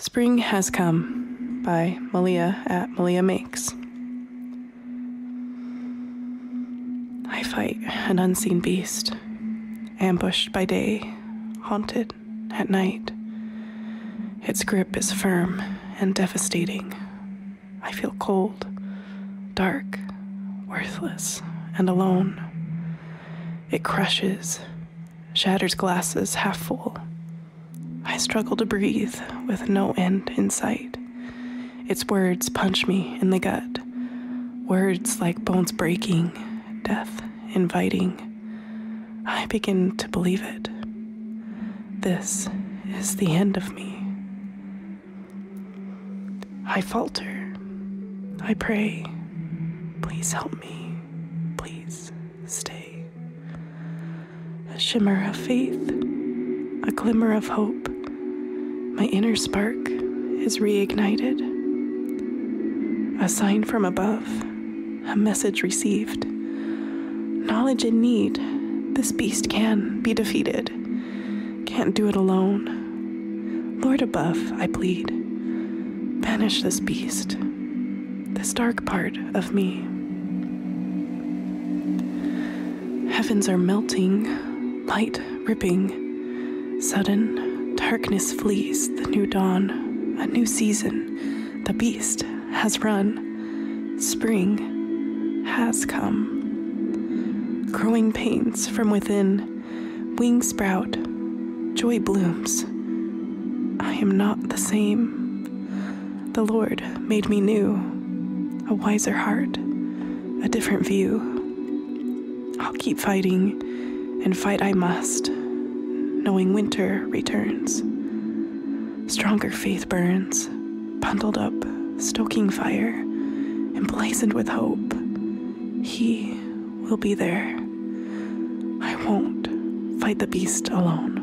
Spring Has Come by Malea at Malea Makes. I fight an unseen beast, ambushed by day, haunted at night. Its grip is firm and devastating. I feel cold, dark, worthless, and alone. It crushes, shatters glasses half full. I struggle to breathe with no end in sight. Its words punch me in the gut. Words like bones breaking, death inviting. I begin to believe it. This is the end of me. I falter. I pray. Please help me. Please stay. A shimmer of faith, a glimmer of hope. My inner spark is reignited. A sign from above, a message received. Knowledge in need, this beast can be defeated. Can't do it alone. Lord above, I plead, banish this beast, this dark part of me. Heavens are melting, light ripping. Sudden, darkness flees the new dawn, a new season. The beast has run. Spring has come. Growing pains from within, wings sprout, joy blooms. I am not the same. The Lord made me new, a wiser heart, a different view. I'll keep fighting, and fight I must, knowing winter returns. Stronger faith burns, bundled up, stoking fire, emblazoned with hope. He will be there. I won't fight the beast alone.